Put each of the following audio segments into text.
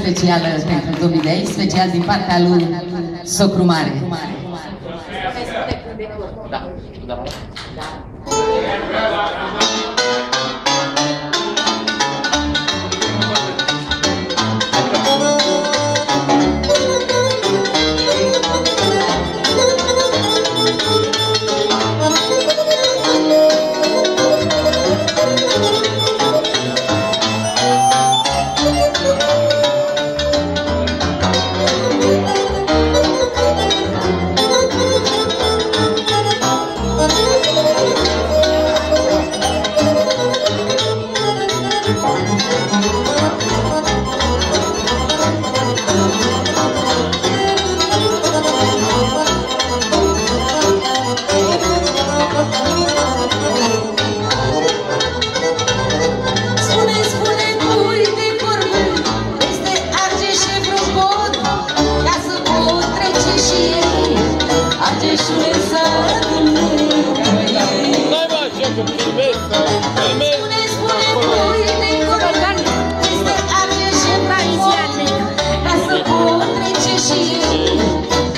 specială pentru Dumnezeu, special din partea lui Socru Mare. Da, da. da.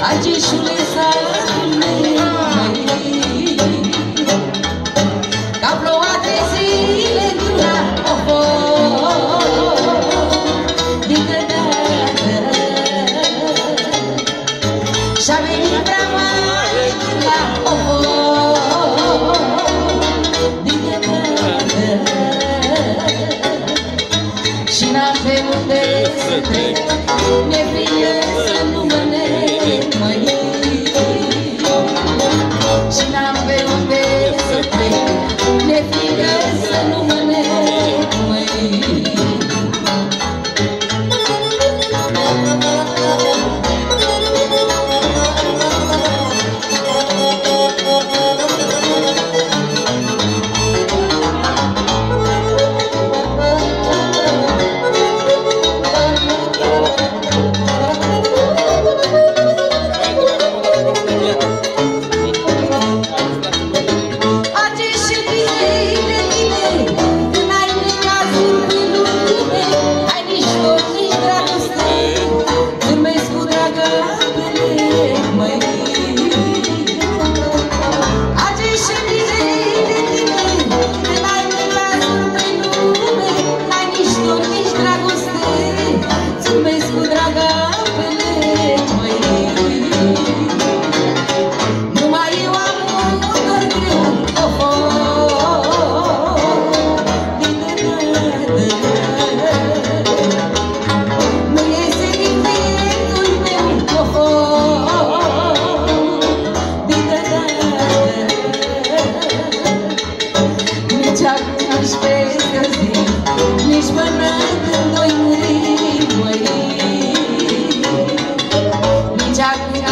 Adieu, Și-a venit prea mare la popor Din departe Și n-a felul de să trec Mi-e frie să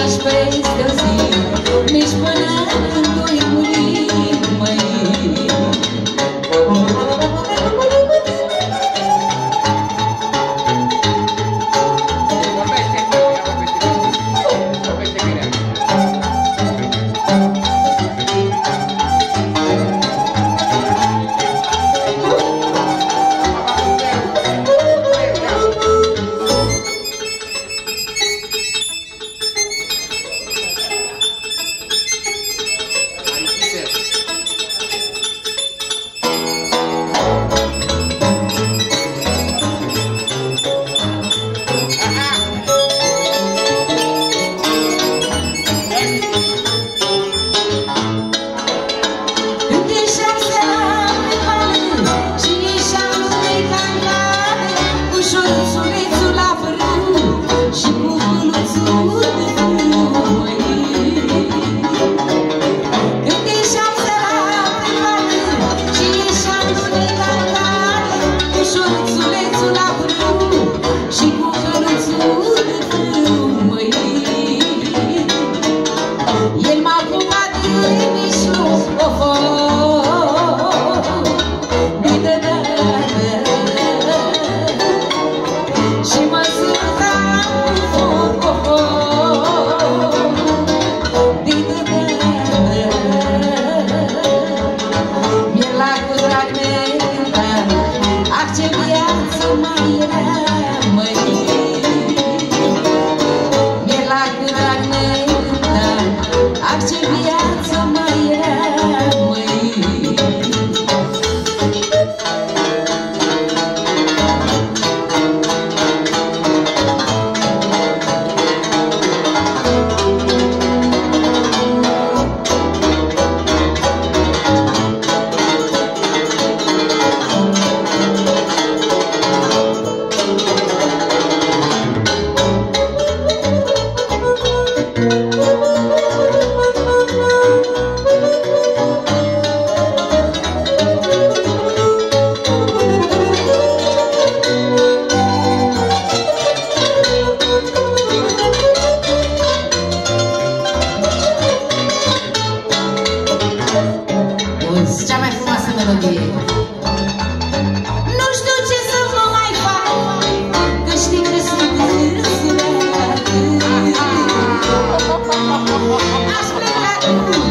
as pés, Deus me exponar. Ooh.